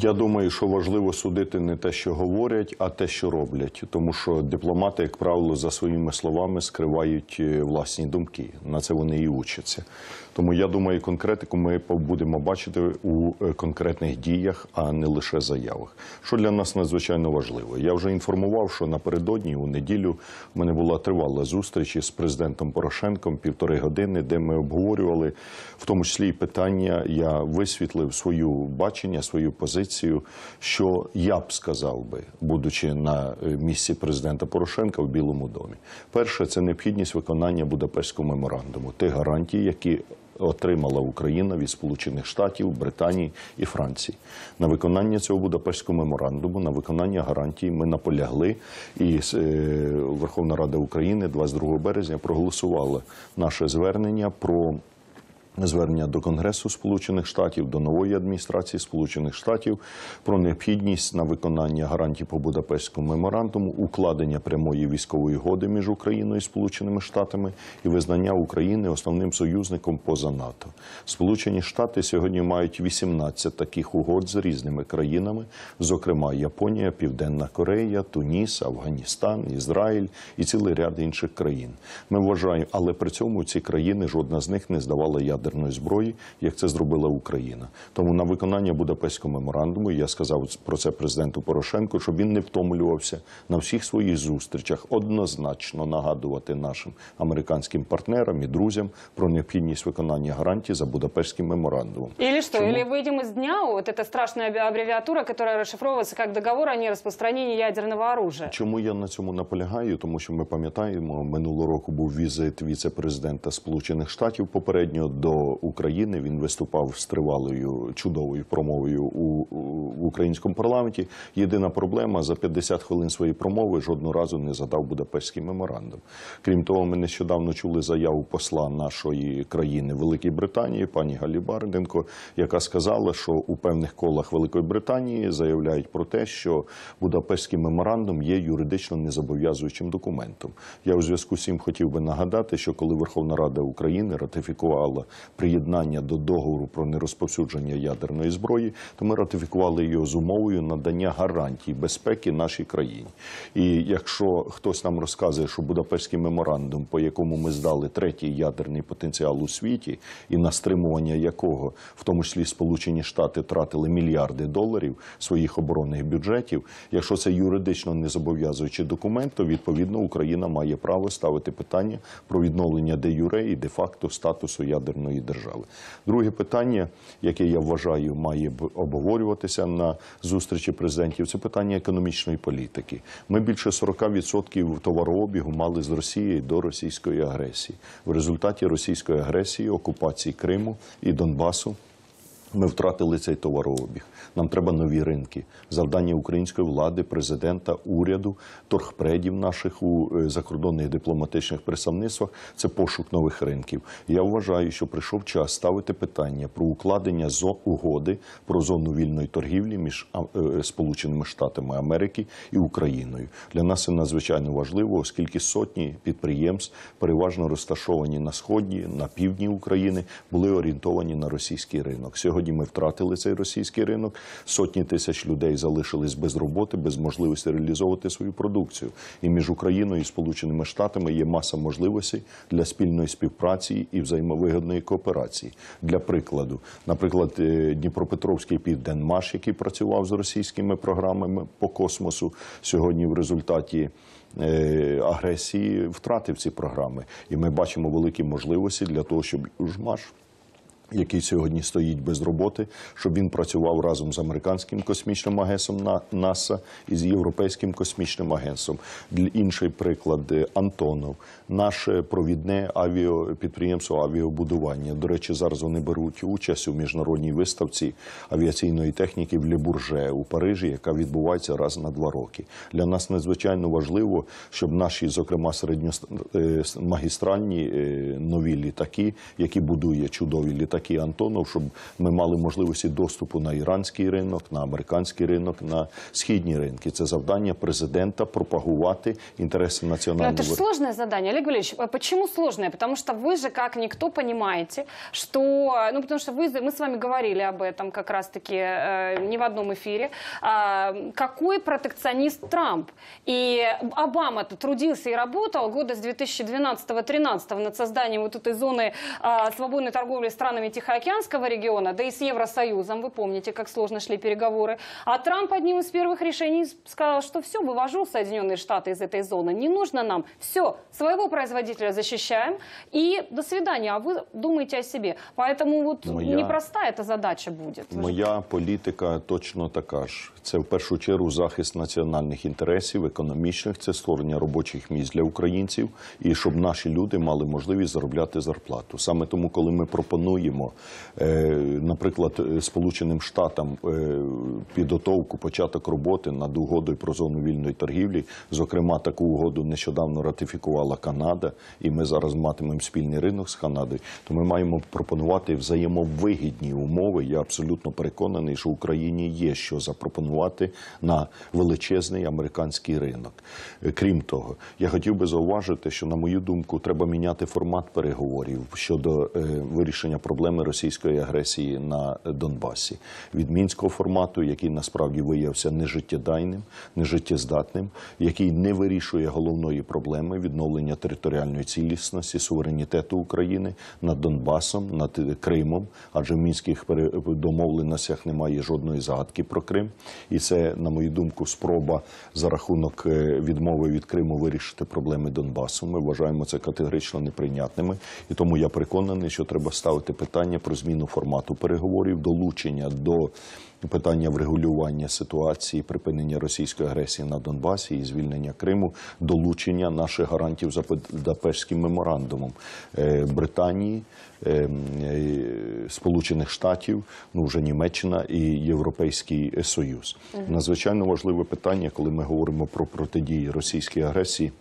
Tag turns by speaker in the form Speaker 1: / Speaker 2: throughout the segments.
Speaker 1: Я думаю, що важливо судити не те, що говорять, а те, що роблять. Тому що дипломати, як правило, за своїми словами скривають е, власні думки. На це вони і учаться. Тому я думаю, конкретику ми будемо бачити у е, конкретних діях, а не лише заявах. Що для нас надзвичайно важливо. Я вже інформував, що напередодні у неділю в мене була тривала зустріч із президентом Порошенком півтори години, де ми обговорювали в тому числі і питання. Я висвітлив свою бачення, свою позицію, що я б сказав би, будучи на е, місці президента Порошенка в Білому домі. Перше, це необхідність виконання Будапештського меморандуму, тих гарантій, які отримала Україна від Сполучених Штатів, Британії і Франції. На виконання цього Будапештського меморандуму, на виконання гарантій ми наполягли, і е, Верховна Рада України 22 березня проголосувала наше звернення про звернення до Конгресу Сполучених Штатів, до нової адміністрації Сполучених Штатів про необхідність на виконання гарантій по Будапештському меморандуму, укладення прямої військової угоди між Україною і Сполученими Штатами і визнання України основним союзником поза НАТО. Сполучені Штати сьогодні мають 18 таких угод з різними країнами, зокрема Японія, Південна Корея, Туніс, Афганістан, Ізраїль і цілий ряд інших країн. Ми вважаємо, але при цьому ці країни жодна з них не здавала ядерної зброї, як це зробила Україна. Тому на виконання Будапештського меморандуму я сказав про це президенту Порошенку, щоб він не втомлювався на всіх своїх зустрічах однозначно нагадувати нашим американським партнерам і друзям про необхідність виконання гарантій за Будапештським меморандумом.
Speaker 2: Или что?
Speaker 1: Почему?
Speaker 2: Или выйдем из дня, вот эта страшная аб- аббревиатура, которая расшифровывается как договор о нераспространении ядерного оружия.
Speaker 1: Чому я на цьому наполягаю? Тому що ми пам'ятаємо, минулого року був візит віце-президента Сполучених Штатів попередньо до України. Він виступав з тривалою чудовою промовою у, в українському парламенті. Єдина проблема за 50 хвилин своєї промови жодного разу не задав Будапештський меморандум. Крім того, ми нещодавно чули заяву посла нашої країни Великої Британії, пані Галі Барденко, яка сказала, що у певних колах Великої Британії заявляють про те, що Будапештський меморандум є юридично незобов'язуючим документом. Я у зв'язку з цим хотів би нагадати, що коли Верховна Рада України ратифікувала приєднання до договору про нерозповсюдження ядерної зброї, то ми ратифікували його з умовою надання гарантій безпеки нашій країні. І якщо хтось нам розказує, що Будапештський меморандум, по якому ми здали третій ядерний потенціал у світі, і на стримування якого, в тому числі Сполучені Штати, тратили мільярди доларів своїх оборонних бюджетів. Якщо це юридично незобов'язуючий документ, то відповідно Україна має право ставити питання про відновлення де юре і де факто статусу ядерної держави. Друге питання, яке я вважаю, має обговорюватися на зустрічі президентів, це питання економічної політики. Ми більше 40% товарообігу мали з Росією до російської агресії. В результаті російської агресії, окупації Криму і Донбасу. Ми втратили цей товарообіг. Нам треба нові ринки. Завдання української влади, президента, уряду, торгпредів наших у е, закордонних дипломатичних представництвах це пошук нових ринків. Я вважаю, що прийшов час ставити питання про укладення зо угоди про зону вільної торгівлі між а, е, Сполученими Штатами Америки і Україною. Для нас це надзвичайно важливо, оскільки сотні підприємств, переважно розташовані на сході, на півдні України, були орієнтовані на російський ринок. Сьогодні ми втратили цей російський ринок. Сотні тисяч людей залишились без роботи, без можливості реалізовувати свою продукцію. І між Україною і Сполученими Штатами є маса можливостей для спільної співпраці і взаємовигідної кооперації. Для прикладу, наприклад, е, Дніпропетровський південмаш, який працював з російськими програмами по космосу, сьогодні в результаті. е, Агресії втратив ці програми, і ми бачимо великі можливості для того, щоб Ужмаш який сьогодні стоїть без роботи, щоб він працював разом з американським космічним агентством на- НАСА і з європейським космічним агентством. Інший приклад е, Антонов, наше провідне авіо підприємство авіабудування. До речі, зараз вони беруть участь у міжнародній виставці авіаційної техніки в Лебурже у Парижі, яка відбувається раз на два роки. Для нас надзвичайно важливо, щоб наші, зокрема, середньомагістральні нові літаки, які будує чудові літаки. літаки Антонов, щоб ми мали можливості доступу на іранський ринок, на американський ринок, на східні ринки. Це завдання президента пропагувати інтереси
Speaker 2: Ну,
Speaker 1: національного
Speaker 2: это же
Speaker 1: виробництва.
Speaker 2: сложное задание. Олег Валерьевич, а почему сложное? Потому что вы же, как никто, понимаете, что... Ну, потому что вы, мы с вами говорили об этом как раз-таки э, не в одном эфире. А, какой протекционист Трамп? И Обама-то трудился и работал года с 2012-2013 над созданием вот этой зоны а, свободной торговли странами Тихоокеанского региона, да и с Евросоюзом. Вы помните, как сложно шли переговоры. А Трамп одним из первых решений сказал, что все, вывожу Соединенные Штаты из этой зоны. Не нужно нам. Все, своего производителя защищаем. И до свидания. А вы думаете о себе. Поэтому вот
Speaker 1: Моя-
Speaker 2: непростая эта задача будет. Вы же
Speaker 1: Моя політика точно така ж. Це в першу чергу захист національних інтересів, економічних, це створення робочих місць для українців, і щоб наші люди мали можливість заробляти зарплату. Саме тому, коли ми пропонуємо, е, наприклад, е, Сполученим Штатам е, підготовку, початок роботи над угодою про зону вільної торгівлі, зокрема, таку угоду нещодавно ратифікувала Канада, і ми зараз матимемо спільний ринок з Канадою, то ми маємо пропонувати взаємовигідні умови. Я абсолютно переконаний, що Україні є що запропонувати на величезний американський ринок. Крім того, я хотів би зауважити, що на мою думку треба міняти формат переговорів щодо вирішення проблеми російської агресії на Донбасі. Від мінського формату, який насправді виявився нежиттєдайним, нежиттєздатним, який не вирішує головної проблеми відновлення територіальної цілісності, суверенітету України над Донбасом, над Кримом, адже в мінських домовленостях немає жодної загадки про Крим, і це, на мою думку, спроба за рахунок е, відмови від Криму вирішити проблеми Донбасу. Ми вважаємо це категорично неприйнятними, і тому я переконаний, що треба ставити питання про зміну формату переговорів, долучення до питання врегулювання ситуації, припинення російської агресії на Донбасі і звільнення Криму, долучення наших гарантів за Будапештським меморандумом е, Британії, е, е, Сполучених Штатів, ну вже Німеччина і Європейський Союз. Надзвичайно важливе питання, коли ми говоримо про протидії російській агресії.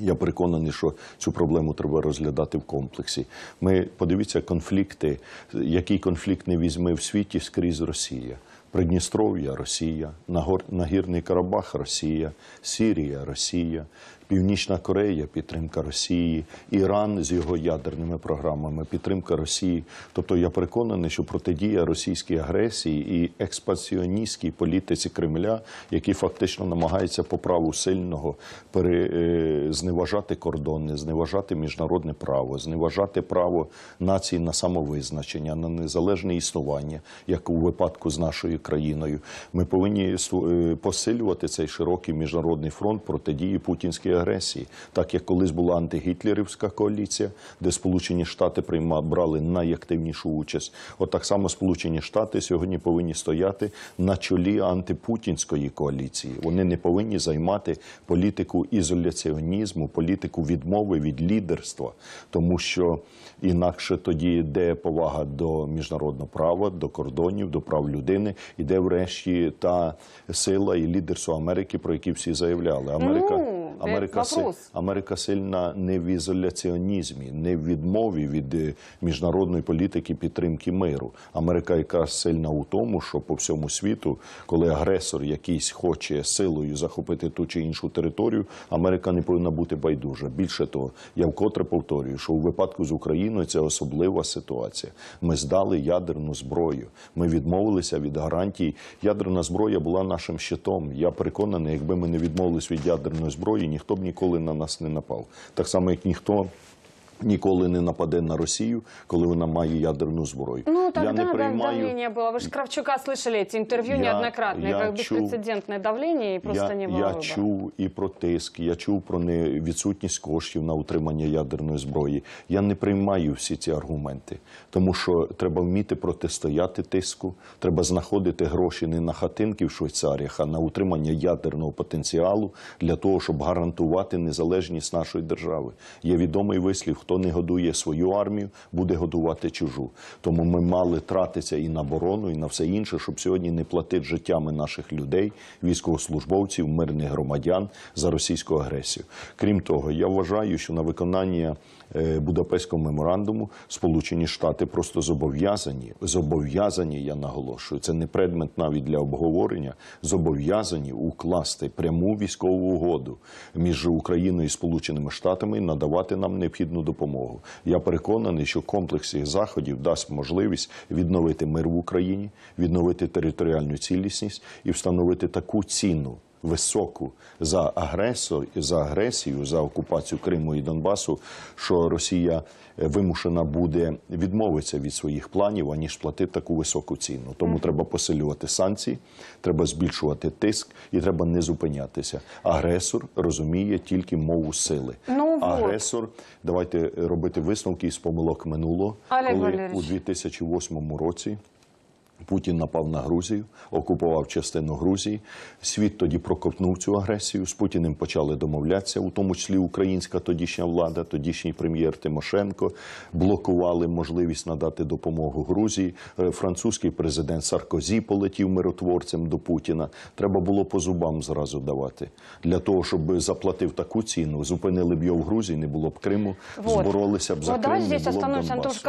Speaker 1: Я переконаний, що цю проблему треба розглядати в комплексі. Ми подивіться конфлікти, який конфлікт не візьми в світі скрізь Росія. Придністров'я Росія, Нагор- Нагірний Карабах Росія, Сірія Росія, Північна Корея підтримка Росії, Іран з його ядерними програмами, підтримка Росії. Тобто я переконаний, що протидія російській агресії і експансіоністській політиці Кремля, який фактично намагається по праву сильного пере, е, зневажати кордони, зневажати міжнародне право, зневажати право націй на самовизначення, на незалежне існування, як у випадку з нашою країною. Ми повинні е, посилювати цей широкий міжнародний фронт протидії путінській агресії, так як колись була антигітлерівська коаліція, де Сполучені Штати прийма брали найактивнішу участь. От так само Сполучені Штати сьогодні повинні стояти на чолі антипутінської коаліції. Вони не повинні займати політику ізоляціонізму, політику відмови від лідерства, тому що інакше тоді йде повага до міжнародного права, до кордонів, до прав людини, іде врешті та сила і лідерство Америки, про які всі заявляли. Америка,
Speaker 2: Ну,
Speaker 1: Америка, си- Америка сильна не в ізоляціонізмі, не в відмові від е, міжнародної політики підтримки миру. Америка якраз сильна у тому, що по всьому світу, коли агресор якийсь хоче силою захопити ту чи іншу територію, Америка не повинна бути байдужа. Більше того, я вкотре повторюю, що у випадку з Україною це особлива ситуація. Ми здали ядерну зброю. Ми відмовилися від гарантій. Ядерна зброя була нашим щитом. Я переконаний, якби ми не відмовились від ядерної зброї, ніхто б ніколи на нас не напав. Так само, як ніхто. Ніколи не нападе на Росію, коли вона має ядерну зброю.
Speaker 2: Ну, тогда
Speaker 1: я не
Speaker 2: да,
Speaker 1: приймаю
Speaker 2: давление было. Вы же Кравчука слышали эти интервью
Speaker 1: Я-
Speaker 2: неоднократные,
Speaker 1: я
Speaker 2: как
Speaker 1: чув-
Speaker 2: беспрецедентное давление, и просто
Speaker 1: я,
Speaker 2: не было
Speaker 1: я
Speaker 2: выбора.
Speaker 1: чув і про тиск, я чув про не- відсутність коштів на утримання ядерної зброї. Я не приймаю всі ці аргументи, тому що треба вміти протистояти тиску. Треба знаходити гроші не на хатинки в Швейцаріях, а на утримання ядерного потенціалу для того, щоб гарантувати незалежність нашої держави. Є відомий вислів: Хто не годує свою армію, буде годувати чужу. Тому ми мали тратитися і на оборону, і на все інше, щоб сьогодні не платити життями наших людей, військовослужбовців, мирних громадян за російську агресію. Крім того, я вважаю, що на виконання е, Будапештського меморандуму Сполучені Штати просто зобов'язані, зобов'язані, я наголошую, це не предмет навіть для обговорення, зобов'язані укласти пряму військову угоду між Україною і Сполученими Штатами і надавати нам необхідну допомогу. Я переконаний, що комплекс цих заходів дасть можливість відновити мир в Україні, відновити територіальну цілісність і встановити таку ціну високу за агресор за агресію, за окупацію Криму і Донбасу, що Росія е, вимушена буде відмовитися від своїх планів, аніж платити таку високу ціну. Тому треба посилювати санкції, треба збільшувати тиск і треба не зупинятися. Агресор розуміє тільки мову сили.
Speaker 2: Ну.
Speaker 1: Агресор, давайте робити висновки із помилок минулого, коли
Speaker 2: Валерійович.
Speaker 1: у 2008 році. Путін напав на Грузію, окупував частину Грузії. Світ тоді проковтнув цю агресію. З Путіним почали домовлятися, у тому числі українська тодішня влада, тодішній прем'єр Тимошенко блокували можливість надати допомогу Грузії. Е, Французький президент Саркозі полетів миротворцем до Путіна. Треба було по зубам зразу давати для того, щоб заплатив таку ціну, зупинили б його в Грузії, не було б Криму,
Speaker 2: Вот.
Speaker 1: зборолися б за
Speaker 2: Вот
Speaker 1: Крим, не було б Донбасу.